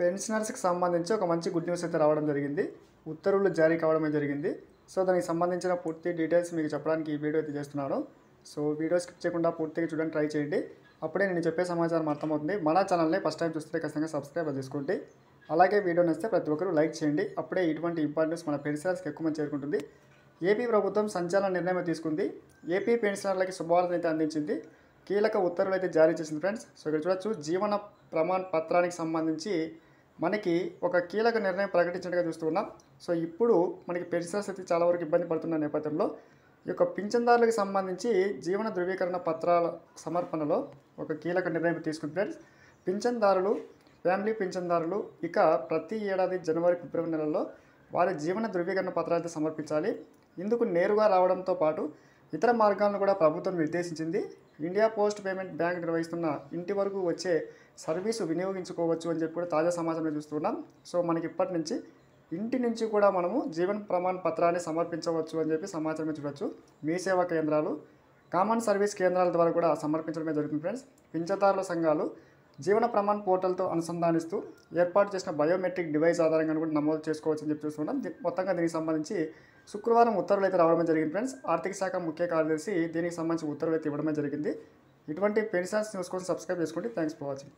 పెన్షనర్స్కి సంబంధించి ఒక మంచి గుడ్ న్యూస్ అయితే రావడం జరిగింది. ఉత్తర్వులు జారీ కావడమే జరిగింది. సో దానికి సంబంధించిన పూర్తి డీటెయిల్స్ మీకు చెప్పడానికి ఈ వీడియో అయితే చేస్తున్నాను. సో వీడియో స్కిప్ చేయకుండా పూర్తిగా చూడండి ట్రై చేయండి. అప్పుడే నేను చెప్పే సమాచారం అర్థమవుతుంది. మన ఛానల్ని ఫస్ట్ టైం చూస్తే ఖచ్చితంగా సబ్స్క్రైబ్ చేసుకోండి. అలాగే వీడియో నచ్చితే ప్రతి ఒక్కరు లైక్ చేయండి. అప్పుడే ఇటువంటి ఇంపార్టెన్స్ మన పెన్షనర్స్కి ఎక్కువ మంది చేరుకుంటుంది. ఏపీ ప్రభుత్వం సంచలన నిర్ణయం తీసుకుంది. ఏపీ పెన్షనర్లకి శుభవార్తను అయితే అందించింది. కీలక ఉత్తర్వులు అయితే జారీ చేసింది ఫ్రెండ్స్. సో ఇక్కడ చూడొచ్చు. జీవన ప్రమాణ పత్రానికి సంబంధించి మనకి ఒక కీలక నిర్ణయం ప్రకటించినట్టుగా చూస్తున్నాం సో ఇప్పుడు మనకి పెన్షన్ స్థితి చాలా వరకు ఇబ్బంది పడుతున్న నేపథ్యంలో ఈ యొక్క పింఛన్దారులకు సంబంధించి జీవన ధృవీకరణ పత్రాల సమర్పణలో ఒక కీలక నిర్ణయం తీసుకుంది ఫ్రెండ్స్ పింఛన్దారులు ఫ్యామిలీ పింఛన్దారులు ఇక ప్రతి ఏడాది జనవరి ఫిబ్రవరి నెలలో వారి జీవన ధృవీకరణ పత్రాలు సమర్పించాలి. ఇందుకు నేరుగా రావడంతో పాటు ఇతర మార్గాలను కూడా ప్రభుత్వం నిర్దేశించింది. ఇండియా పోస్ట్ పేమెంట్ బ్యాంక్ నిర్వహిస్తున్న ఇంటి వరకు వచ్చే సర్వీసు వినియోగించుకోవచ్చు అని చెప్పి కూడా తాజా సమాచారం చూస్తున్నాం సో మనకి ఇప్పటి నుంచి ఇంటి నుంచి కూడా మనము జీవన ప్రమాణ పత్రాన్ని సమర్పించవచ్చు అని చెప్పి సమాచారం చూడవచ్చు మీ సేవా కేంద్రాలు కామన్ సర్వీస్ కేంద్రాల ద్వారా కూడా సమర్పించడమే జరుగుతుంది ఫ్రెండ్స్. పింఛదారుల సంఘాలు జీవన ప్రమాణ పోర్టల్తో అనుసంధానిస్తూ ఏర్పాటు చేసిన బయోమెట్రిక్ డివైస్ ఆధారంగా కూడా నమోదు చేసుకోవచ్చు అని చెప్పి చూస్తున్నాం మొత్తంగా దీనికి సంబంధించి శుక్రవారం ఉత్తర్వులు అయితే రావడమే జరిగింది ఫ్రెండ్స్. ఆర్థిక శాఖ ముఖ్య కార్యదర్శి దీనికి సంబంధించి ఉత్తర్వులు అయితే ఇవ్వడమే జరిగింది. ఇటువంటి పెన్షన్స్ న్యూస్ కోసం సబ్స్క్రైబ్ చేసుకోండి. Thanks for watching.